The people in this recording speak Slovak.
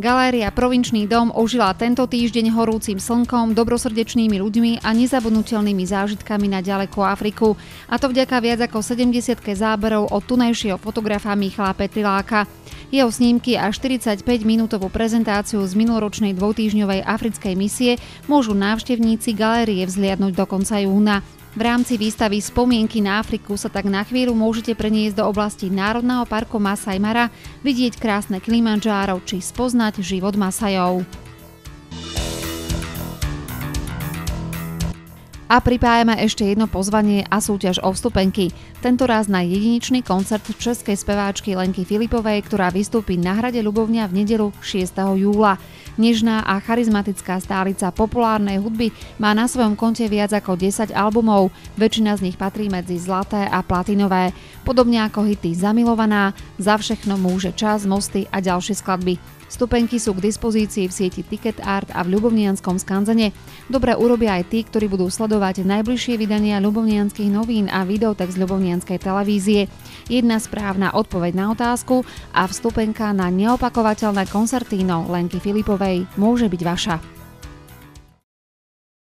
Galéria Provinčný dom ožila tento týždeň horúcim slnkom, dobrosrdečnými ľuďmi a nezabudnutelnými zážitkami na ďalekú Afriku. A to vďaka viac ako 70 záberov od tunajšieho fotografa Michala Petriláka. Jeho snímky a 45-minútovú prezentáciu z minuloročnej dvojtýžňovej africkej misie môžu návštevníci galérie vzliadnúť do konca júna. V rámci výstavy Spomienky na Afriku sa tak na chvíľu môžete preniesť do oblasti Národného parku Masai Mara, vidieť krásne Kilimanjaro či spoznať život Masajov. A pripájame ešte jedno pozvanie a súťaž o vstupenky. Tento raz na jedinečný koncert českej speváčky Lenky Filipovej, ktorá vystúpi na hrade Ľubovňa v nedelu 6. júla. Nežná a charizmatická stálica populárnej hudby má na svojom konte viac ako 10 albumov, väčšina z nich patrí medzi zlaté a platinové, podobne ako hity Zamilovaná, Za všechno môže čas, Mosty a ďalšie skladby. Stupenky sú k dispozícii v sieti Ticket Art a v Ľubovnianskom skanzene. Dobre urobia aj tí, ktorí budú sledovať najbližšie vydania ľubovnianských novín a videotext ľubovnianskej televízie. Jedna správna odpoveď na otázku a vstupenka na neopakovateľné koncertíno Lenky Filipovej môže byť vaša.